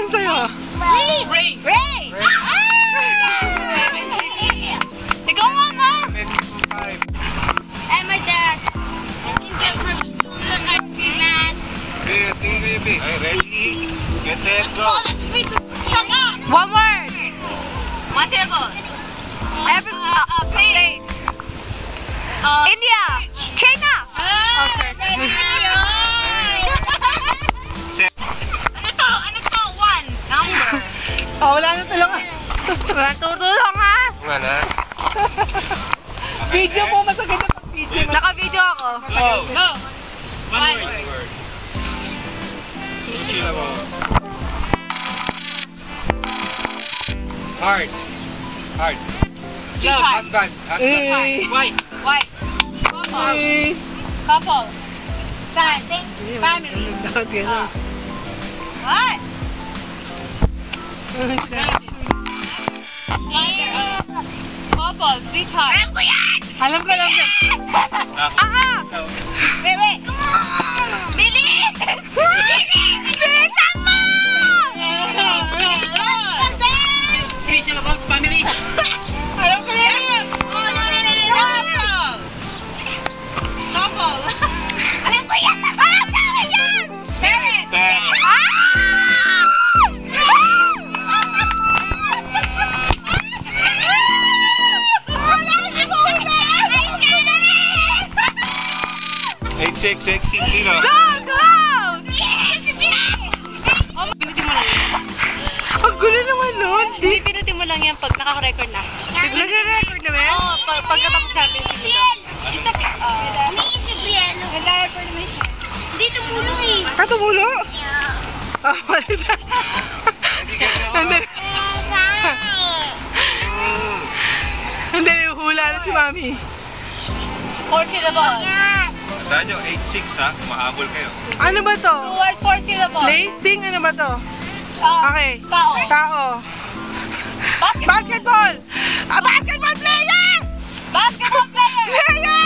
Laging yan sa'yo. Ray, Ray, Ray. Ah! Ikaw nga, ma. Ready for five. And my dad. I think that was the ice cream man. Ready, baby. Ay, ready, get set, go. Oh, let's wait. Shut up. One word. One table. Every, uh, uh, place. Uh, India. China. Ah, Okay. Oh, wala na tulungan. Wala ha. Nga na. Video mo, masagad na pag-video. Naka-video ako. Go. Go. One word. Hard. Hard. Love. Husband. Husband. Eh. White. White. Couple. Eh. Couple. Son. Family. Okay. Uh, what? Couple. Sweetheart. Alam ko yan! Alam ko lang yan. Ah, ah! Wait, wait. Bilis! Bilis! Na si Mami. Four syllables. Tandaan nyo, 8-6 ha, mahabol kayo. Ano ba to? Two words, four syllables. Lacing? Ano ba to? Ah, Okay. Tao. Tao. Basket- Basketball! Ah, basketball player! Basketball player. Player!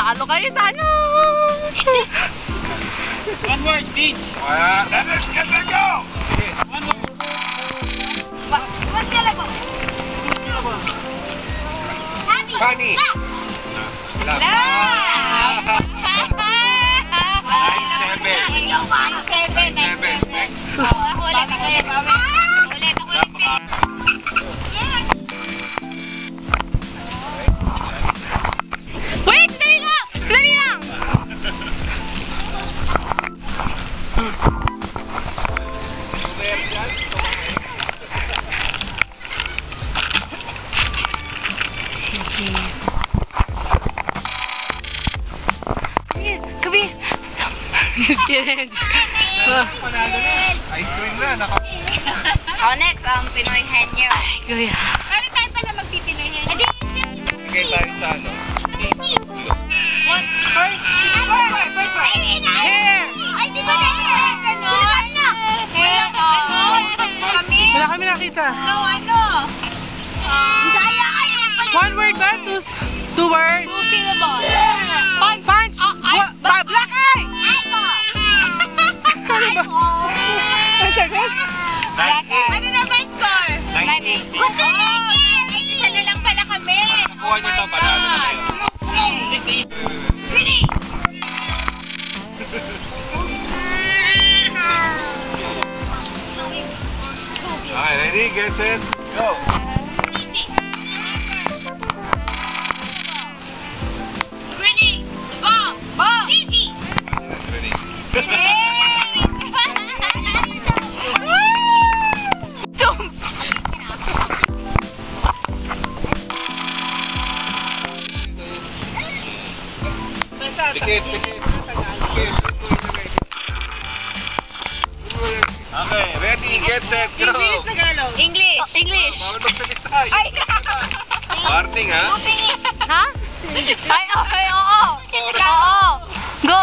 Matalo kayo sana. One word, each. Ah, let's get them go! One word. What syllable? Funny. Love. Love. Oh, next, ang Pinoy henyo. Ay. Paano tayo pala magpipinoy henyo? Edi, Bigay tayo sa ano. What? First, first, first, first. Hair! Ay, di ba na hair? Ganon? Hair, ano? Kami? Wala kami nakita. No, ano? One word ba? Two ready, get set, go! Ready? Ball. Ball. Easy. Ready. Jump! Pikit, pikit. Pikit. Okay, ready, get set, go! English. Bawal magsalita. Ay. Warning ha? Ha? Ay, okay, oo. Oo. Go.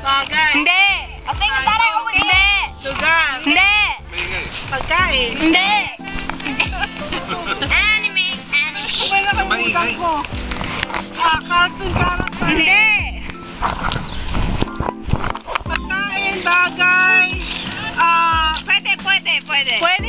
Bagay. Hindi. Ate, tara. Hindi. Lugar. Hindi. Pagkain. Hindi. Anime. Anime. Sabay na kayo Maingay. ko. Ah, cartoon character. Hindi. Pagkain, bagay. Ah, Pwede, pwede, pwede. Pwede.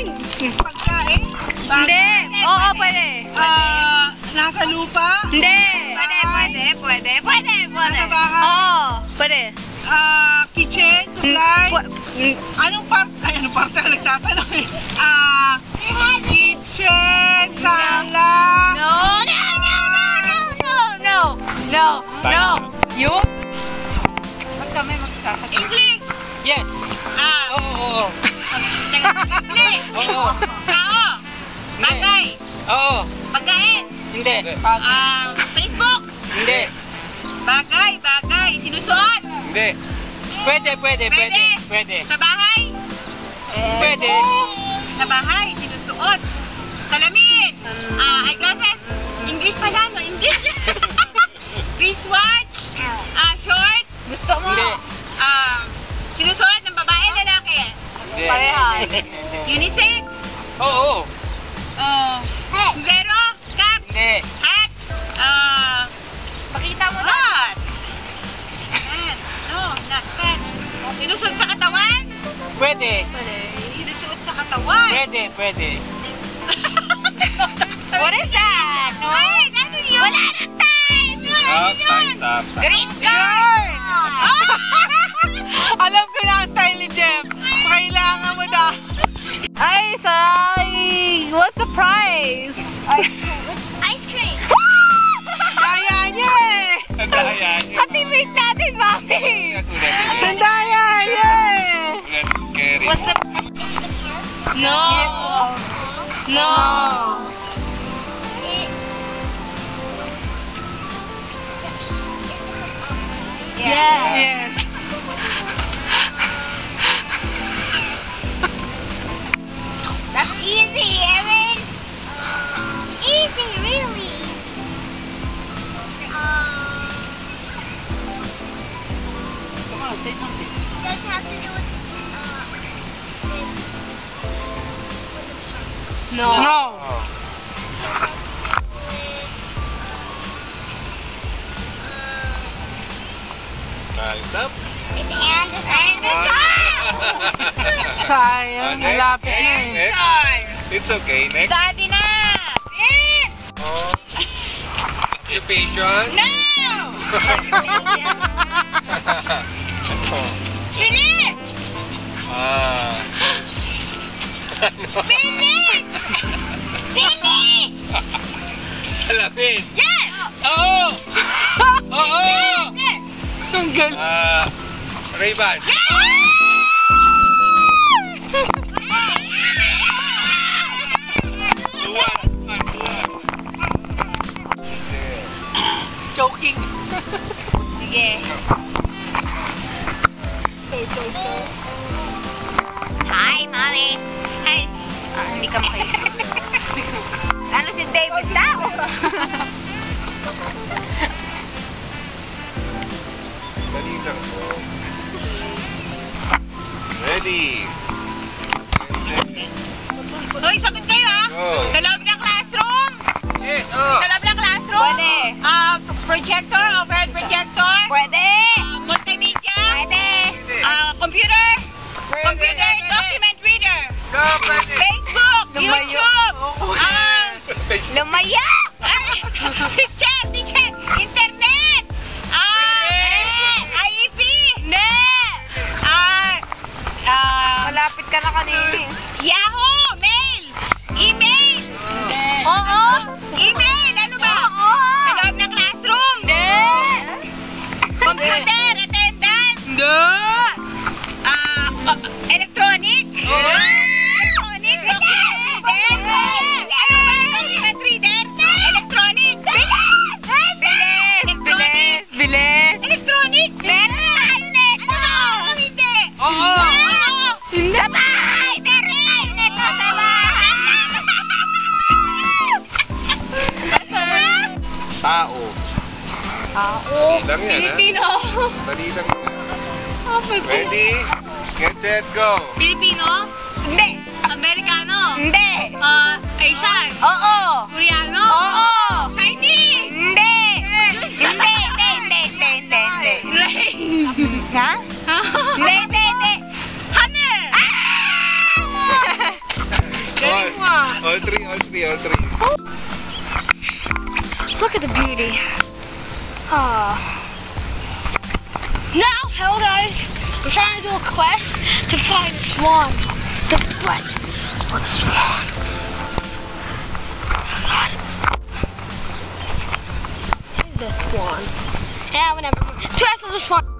pagkain. Hindi. Oo, pwede. Ah, nasa lupa. Hindi. Pwede, pwede, pwede. Pwede, pwede. Nasa bahay? Oo, pwede. Ah, kitchen, supply. Pw- mm, Anong part? Ay, anong part na nagtatanong eh. Ah, kitchen, sala. No, no, no, no, no, no, no, no. You? Ba't kami magsasagot? English. Yes. Ah, Oo, oo. English. Oo. Tao. Bagay. Oo. Pagkain. Hindi. Ah, Facebook. Hindi. Bagay, bagay. Sinusuot. Hindi. Pwede, pwede, pwede. Pwede. Sa bahay. Pwede. Sa bahay. Sinusuot. Salamin. Ah, eyeglasses. English pala, no? English. Wristwatch. Ah, short. Gusto mo? Hindi. Ah, sinusuot. Hindi. Parehas. Unisex. Oo. Oh. Sombrero. Cap. Hindi. Hat. Ah, Pakita mo na. hat. Hat. No, not hat. Sinusuot sa katawan. Pwede. Sinusuot sa katawan. Pwede, pwede. What is that? No? Wait, ano yun? Wala na time! Ano Stop, yun? Green card! Alam Ice cream! Daya niya eh! Ang daya niyo. Ka-teammate natin, Mami! Eh! Tulad Kerry. What's the... No! No! Say something. does it have to do with, uh, No! No! Oh. Time's up. with, and, and the Sayang, next, malapit na eh. It's okay. Next. Daddy na! Eh! Oh. Occupation. No! Ano? Bilis! Ah. Ano? Bilis! Bilis! Salamin. Yes! Oo! Oo! Yes! Ang galing. Ah, Ray-Ban. Luwan. Joking. Sige. Mommy. Hi. Ah, hindi ka makayo. ano si David Tao? Dali lang po. Ready. Hoy, sagot kayo ah. Ako. Lang yan? Pilipino. Dali lang. Oh. Ready? Get set, go! Pilipino? Hindi. Amerikano? Hindi. Ah, Asian? Oo. Koreano? Oo. Chinese? Hindi. Hindi, hindi, hindi, hindi, hindi, hindi. Ha? Hindi, hindi, hindi. Mo ah. all three, all three, all three. Look at the beauty. Ah. Now, hello guys. We're trying to do a quest to find a swan. The quest for the swan. The swan? Yeah, whatever. Quest for the swan.